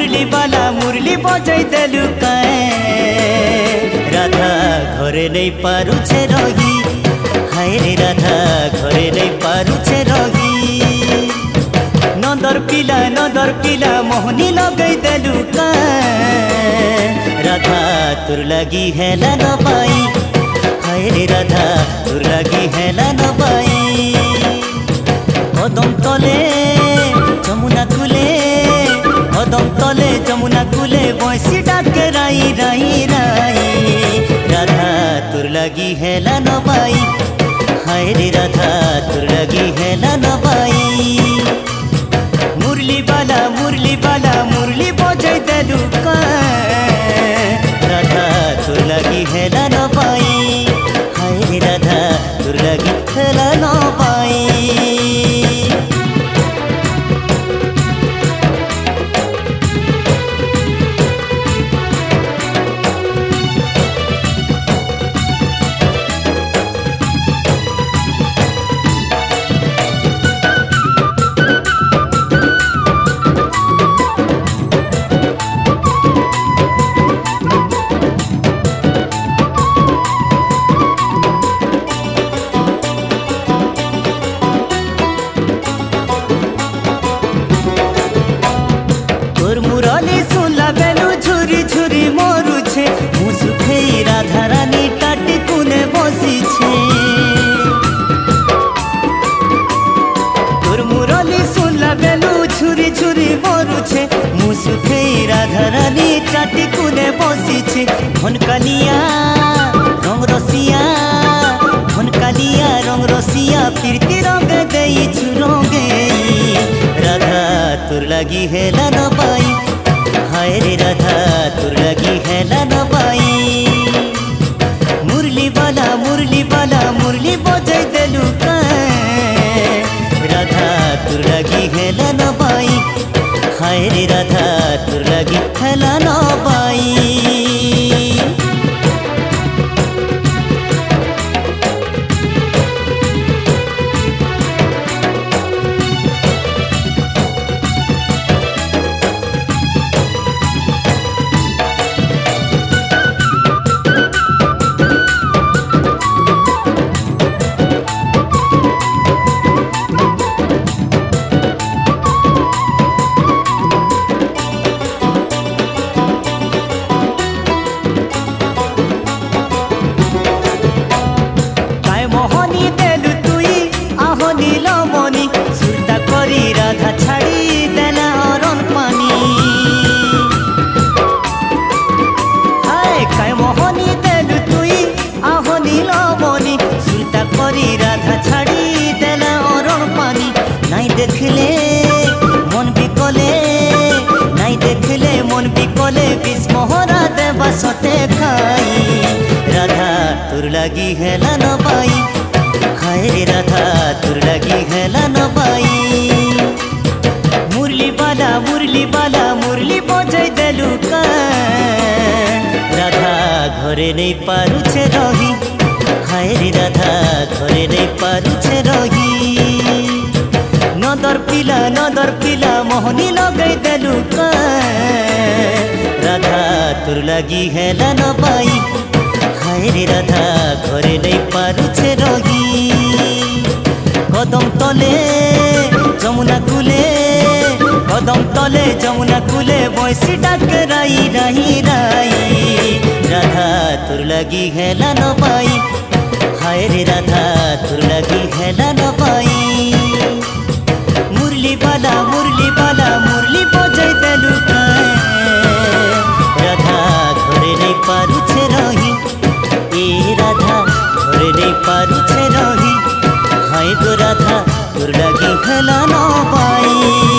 মুরলি বালা মুরলি বজাই দেলু কায়ে রাধা ঘরে নেই পারুছে রহি হায় রে রাধা ঘরে নেই পারুছে রহি নদর পিলা নদর পিলা মোহনি লগাই দেলু রাধা তোর লাগি হেলা নবাই হায় রে রাধা তোর লাগি হেলা নবাই কদম তলে যমুনা কুলে যমুনা কুলে বয়সি ডাকে রাই রাই রাই রাধা তোর লাগি হেলা নবাই হায় রে রাধা তোর লাগি হেলা নবাই মুরলি বালা মুরলি বালা মুরলি বজাই দেলু মুসুখেই রাধা রানী টাটি কুনে বসিছে ঘনকালিয়া রং রসিয়া ঘনকালিয়া রং রসিয়া প্রীতি রঙে দেইছু রঙে রাধা তোর লাগি হেলা নবাই হায় রে রাধা তোর লাগি হেলা নবাই মুরলি বালা মুরলি বালা মুরলি বজাই দেলু কায়ে রাধা তোর লাগি হেলা নবাই হায় রে রাধা दुर्गिखल न भा দেখলে মন বিকলে, নাই দেখলে মন বিকলে, বিস্মহরা দেবা সতে খাই। রাধা, তোর লাগি হেলা নবাই রে রাধা, তোর লাগি হেলা নবাই মুরলি বালা মুরলি বালা, মুরলি বজাই দেলু রাধা, ঘরে নেই পারুছে রহি। হায় রে রাধা, ঘরে নেই পারুছে রহি। নদর পিলা নদর পিলা, মোহনি লগাই দেলু রাধা তোর লাগি হেলা নবাই। হায় রে রাধা, ঘরে নেই পারুছে রহি কদম তলে যমুনা কুলে, কদম তলে যমুনা কুলে বয়সি ডাক রাই রাই রাই। রাধা তোর লাগি হেলা নবাই। হায় রে রাধা, তোর লাগি হেলা নবাই। মুরলি चला ना पाई।